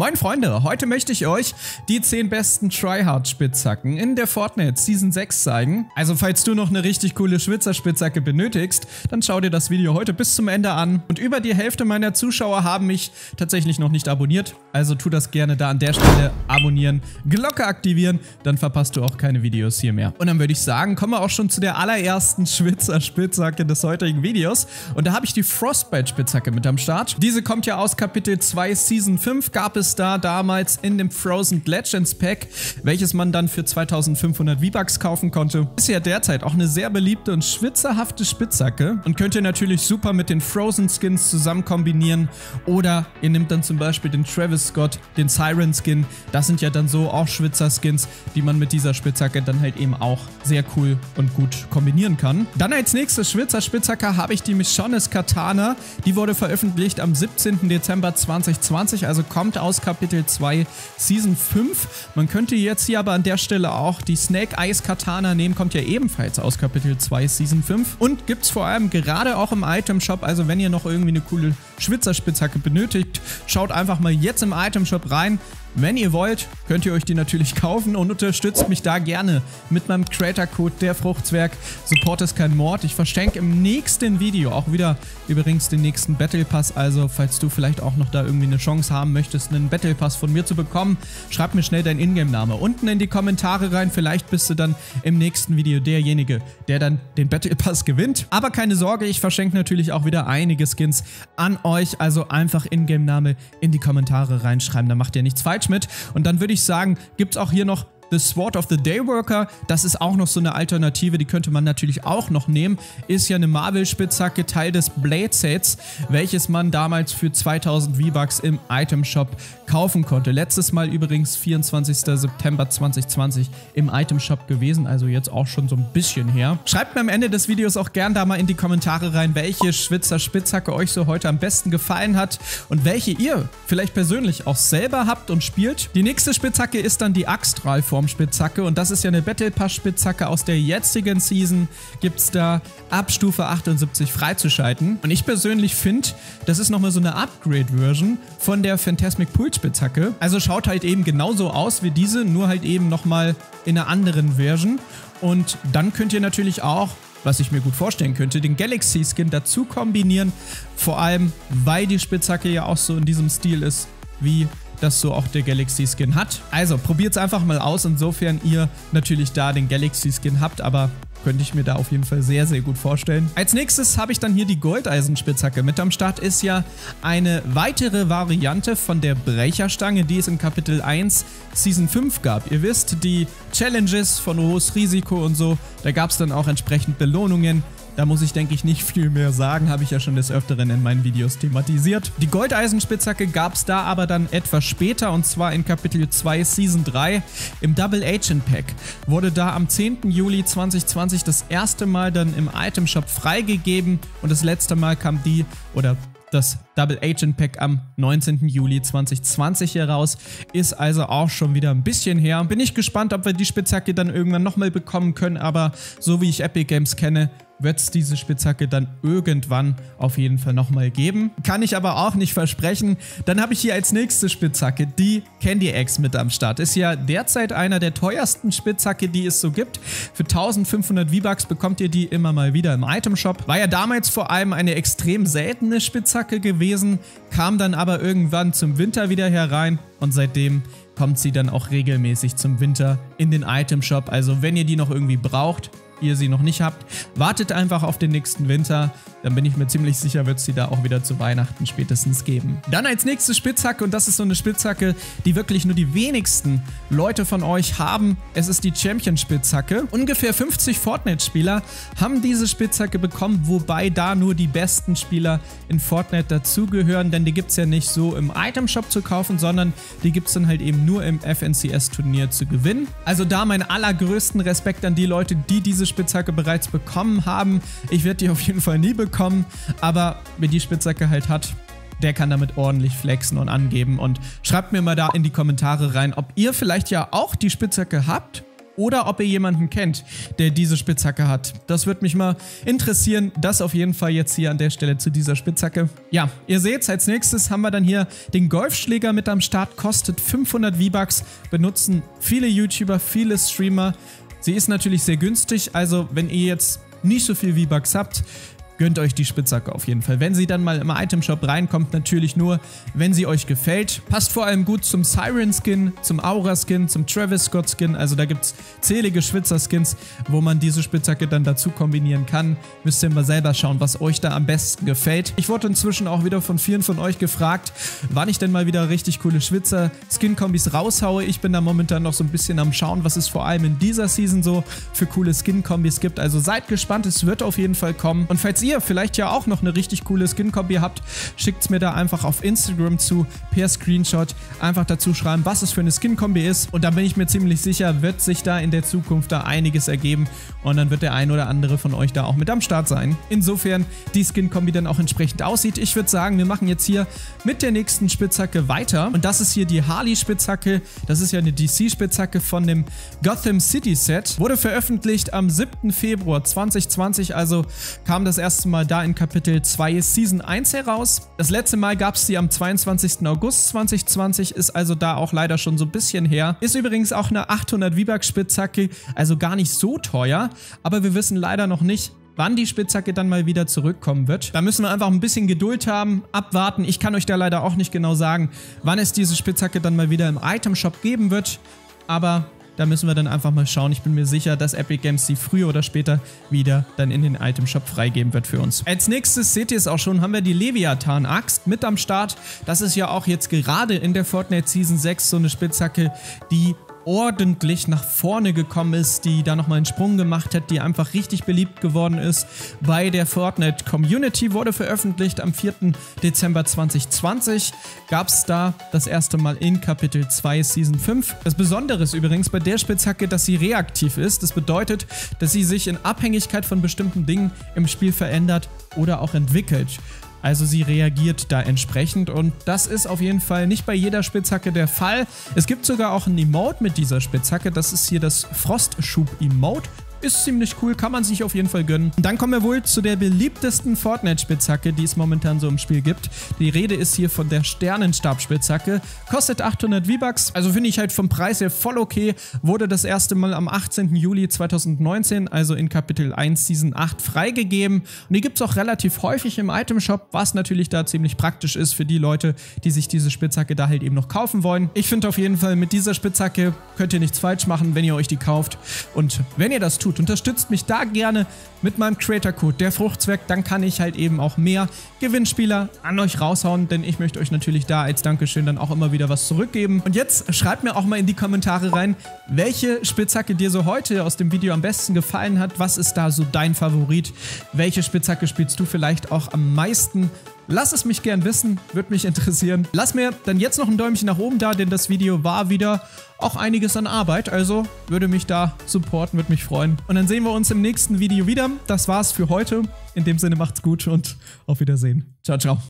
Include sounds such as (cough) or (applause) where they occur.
Moin Freunde, heute möchte ich euch die 10 besten Tryhard-Spitzhacken in der Fortnite Season 6 zeigen. Also falls du noch eine richtig coole Schwitzer-Spitzhacke benötigst, dann schau dir das Video heute bis zum Ende an. Und über die Hälfte meiner Zuschauer haben mich tatsächlich noch nicht abonniert, also tu das gerne da an der Stelle abonnieren, Glocke aktivieren, dann verpasst du auch keine Videos hier mehr. Und dann würde ich sagen, kommen wir auch schon zu der allerersten Schwitzer-Spitzhacke des heutigen Videos. Und da habe ich die Frostbite-Spitzhacke mit am Start. Diese kommt ja aus Kapitel 2 Season 5, gab es da damals in dem Frozen Legends Pack, welches man dann für 2500 V-Bucks kaufen konnte. Ist ja derzeit auch eine sehr beliebte und schwitzerhafte Spitzhacke und könnt ihr natürlich super mit den Frozen Skins zusammen kombinieren oder ihr nehmt dann zum Beispiel den Travis Scott, den Siren Skin. Das sind ja dann so auch Schwitzer Skins, die man mit dieser Spitzhacke dann halt eben auch sehr cool und gut kombinieren kann. Dann als nächstes Schwitzer Spitzhacke habe ich die Michones Katana. Die wurde veröffentlicht am 17. Dezember 2020, also kommt aus aus Kapitel 2 Season 5. Man könnte jetzt hier aber an der Stelle auch die Snake Eyes Katana nehmen, kommt ja ebenfalls aus Kapitel 2 Season 5 und gibt es vor allem gerade auch im Item Shop, also wenn ihr noch irgendwie eine coole Schwitzerspitzhacke benötigt, schaut einfach mal jetzt im Item Shop rein. Wenn ihr wollt, könnt ihr euch die natürlich (laughs) kaufen und unterstützt mich da gerne mit meinem Creator-Code der Fruchtzwerg. Support ist kein Mord. Ich verschenke im nächsten Video auch wieder übrigens den nächsten Battle Pass. Also falls du vielleicht auch noch da irgendwie eine Chance haben möchtest, einen Battle Pass von mir zu bekommen, schreib mir schnell deinen Ingame-Name unten in die Kommentare rein. Vielleicht bist du dann im nächsten Video derjenige, der dann den Battle Pass gewinnt. Aber keine Sorge, ich verschenke natürlich auch wieder einige Skins an euch. Also einfach Ingame-Name in die Kommentare reinschreiben. Da macht ihr nichts falsch mit. Und dann würde ich sagen, gibt es auch hier noch The Sword of the Dayworker, das ist auch noch so eine Alternative, die könnte man natürlich auch noch nehmen. Ist ja eine Marvel-Spitzhacke, Teil des Blade-Sets, welches man damals für 2000 V-Bucks im Item-Shop kaufen konnte. Letztes Mal übrigens 24. September 2020 im Item-Shop gewesen, also jetzt auch schon so ein bisschen her. Schreibt mir am Ende des Videos auch gern da mal in die Kommentare rein, welche Schwitzer Spitzhacke euch so heute am besten gefallen hat und welche ihr vielleicht persönlich auch selber habt und spielt. Die nächste Spitzhacke ist dann die Axtral-Form Spitzhacke und das ist ja eine Battle Pass Spitzhacke aus der jetzigen Season, gibt es da ab Stufe 78 freizuschalten. Und ich persönlich finde, das ist nochmal so eine Upgrade-Version von der Phantasmic Pool Spitzhacke. Also schaut halt eben genauso aus wie diese, nur halt eben nochmal in einer anderen Version. Und dann könnt ihr natürlich auch was ich mir gut vorstellen könnte, den Galaxy Skin dazu kombinieren. Vor allem, weil die Spitzhacke ja auch so in diesem Stil ist wie das so auch der Galaxy Skin hat. Also probiert es einfach mal aus, insofern ihr natürlich da den Galaxy Skin habt, aber könnte ich mir da auf jeden Fall sehr, sehr gut vorstellen. Als nächstes habe ich dann hier die Goldeisenspitzhacke. Mit am Start ist ja eine weitere Variante von der Brecherstange, die es in Kapitel 1 Season 5 gab. Ihr wisst, die Challenges von hohes Risiko und so, da gab es dann auch entsprechend Belohnungen. Da muss ich, denke ich, nicht viel mehr sagen, habe ich ja schon des Öfteren in meinen Videos thematisiert. Die Goldeisenspitzhacke gab es da aber dann etwas später und zwar in Kapitel 2 Season 3 im Double Agent Pack. Wurde da am 10. Juli 2020 das erste Mal dann im Item Shop freigegeben und das letzte Mal kam die oder das Double Agent Pack am 19. Juli 2020 heraus. Ist also auch schon wieder ein bisschen her. Bin ich gespannt, ob wir die Spitzhacke dann irgendwann nochmal bekommen können, aber so wie ich Epic Games kenne, wird es diese Spitzhacke dann irgendwann auf jeden Fall nochmal geben. Kann ich aber auch nicht versprechen. Dann habe ich hier als nächste Spitzhacke die Candy Eggs mit am Start. Ist ja derzeit einer der teuersten Spitzhacke, die es so gibt. Für 1500 V-Bucks bekommt ihr die immer mal wieder im Item Shop. War ja damals vor allem eine extrem seltene Spitzhacke gewesen, kam dann aber irgendwann zum Winter wieder herein und seitdem kommt sie dann auch regelmäßig zum Winter in den Item Shop. Also wenn ihr die noch irgendwie braucht, ihr sie noch nicht habt, wartet einfach auf den nächsten Winter. Dann bin ich mir ziemlich sicher, wird es die da auch wieder zu Weihnachten spätestens geben. Dann als nächste Spitzhacke, und das ist so eine Spitzhacke, die wirklich nur die wenigsten Leute von euch haben. Es ist die Champion-Spitzhacke. Ungefähr 50 Fortnite-Spieler haben diese Spitzhacke bekommen, wobei da nur die besten Spieler in Fortnite dazugehören, denn die gibt es ja nicht so im Item-Shop zu kaufen, sondern die gibt es dann halt eben nur im FNCS-Turnier zu gewinnen. Also da meinen allergrößten Respekt an die Leute, die diese Spitzhacke bereits bekommen haben. Ich werde die auf jeden Fall nie bekommen, aber wer die Spitzhacke halt hat, der kann damit ordentlich flexen und angeben. Und schreibt mir mal da in die Kommentare rein, ob ihr vielleicht ja auch die Spitzhacke habt oder ob ihr jemanden kennt, der diese Spitzhacke hat. Das würde mich mal interessieren. Das auf jeden Fall jetzt hier an der Stelle zu dieser Spitzhacke. Ja, ihr seht, als nächstes haben wir dann hier den Golfschläger mit am Start. Kostet 500 V-Bucks. Benutzen viele YouTuber, viele Streamer. Sie ist natürlich sehr günstig, also wenn ihr jetzt nicht so viel V-Bucks habt, gönnt euch die Spitzhacke auf jeden Fall. Wenn sie dann mal im Itemshop reinkommt, natürlich nur, wenn sie euch gefällt. Passt vor allem gut zum Siren Skin, zum Aura Skin, zum Travis Scott Skin. Also da gibt es zählige Schwitzer Skins, wo man diese Spitzhacke dann dazu kombinieren kann. Müsst ihr mal selber schauen, was euch da am besten gefällt. Ich wurde inzwischen auch wieder von vielen von euch gefragt, wann ich denn mal wieder richtig coole Schwitzer Skin-Kombis raushaue. Ich bin da momentan noch so ein bisschen am Schauen, was es vor allem in dieser Season so für coole Skin-Kombis gibt. Also seid gespannt, es wird auf jeden Fall kommen. Und falls ihr ihr vielleicht ja auch noch eine richtig coole Skin-Copy habt, schickt es mir da einfach auf Instagram zu, per Screenshot, einfach dazu schreiben, was es für eine Skin-Kombi ist. Und dann bin ich mir ziemlich sicher, wird sich da in der Zukunft da einiges ergeben und dann wird der ein oder andere von euch da auch mit am Start sein. Insofern die Skin-Kombi dann auch entsprechend aussieht. Ich würde sagen, wir machen jetzt hier mit der nächsten Spitzhacke weiter. Und das ist hier die Harley-Spitzhacke. Das ist ja eine DC-Spitzhacke von dem Gotham City Set. Wurde veröffentlicht am 7. Februar 2020, also kam das erste erste Mal da in Kapitel 2 Season 1 heraus. Das letzte Mal gab es sie am 22. August 2020, ist also da auch leider schon so ein bisschen her. Ist übrigens auch eine 800 V-Bucks Spitzhacke, also gar nicht so teuer, aber wir wissen leider noch nicht, wann die Spitzhacke dann mal wieder zurückkommen wird. Da müssen wir einfach ein bisschen Geduld haben, abwarten. Ich kann euch da leider auch nicht genau sagen, wann es diese Spitzhacke dann mal wieder im Item Shop geben wird. Aber da müssen wir dann einfach mal schauen. Ich bin mir sicher, dass Epic Games sie früher oder später wieder dann in den Item Shop freigeben wird für uns. Als nächstes seht ihr es auch schon, haben wir die Leviathan Axt mit am Start. Das ist ja auch jetzt gerade in der Fortnite Season 6 so eine Spitzhacke, die ordentlich nach vorne gekommen ist, die da nochmal einen Sprung gemacht hat, die einfach richtig beliebt geworden ist bei der Fortnite Community, wurde veröffentlicht am 4. Dezember 2020. Gab es da das erste Mal in Kapitel 2 Season 5. Das Besondere ist übrigens bei der Spitzhacke, dass sie reaktiv ist. Das bedeutet, dass sie sich in Abhängigkeit von bestimmten Dingen im Spiel verändert oder auch entwickelt. Also sie reagiert da entsprechend und das ist auf jeden Fall nicht bei jeder Spitzhacke der Fall. Es gibt sogar auch ein Emote mit dieser Spitzhacke, das ist hier das Frostschub-Emote. Ist ziemlich cool, kann man sich auf jeden Fall gönnen. Und dann kommen wir wohl zu der beliebtesten Fortnite-Spitzhacke, die es momentan so im Spiel gibt. Die Rede ist hier von der Sternenstab-Spitzhacke. Kostet 800 V-Bucks, also finde ich halt vom Preis her voll okay. Wurde das erste Mal am 18. Juli 2019, also in Kapitel 1 Season 8, freigegeben. Und die gibt es auch relativ häufig im Item-Shop, was natürlich da ziemlich praktisch ist für die Leute, die sich diese Spitzhacke da halt eben noch kaufen wollen. Ich finde auf jeden Fall, mit dieser Spitzhacke könnt ihr nichts falsch machen, wenn ihr euch die kauft. Und wenn ihr das tut, tut. Unterstützt mich da gerne mit meinem Creator-Code, der Fruchtzwerg, dann kann ich halt eben auch mehr Gewinnspieler an euch raushauen, denn ich möchte euch natürlich da als Dankeschön dann auch immer wieder was zurückgeben. Und jetzt schreibt mir auch mal in die Kommentare rein, welche Spitzhacke dir so heute aus dem Video am besten gefallen hat. Was ist da so dein Favorit? Welche Spitzhacke spielst du vielleicht auch am meisten? Lass es mich gern wissen, würde mich interessieren. Lass mir dann jetzt noch ein Däumchen nach oben da, denn das Video war wieder auch einiges an Arbeit, also würde mich da supporten, würde mich freuen. Und dann sehen wir uns im nächsten Video wieder. Das war's für heute. In dem Sinne macht's gut und auf Wiedersehen. Ciao, ciao.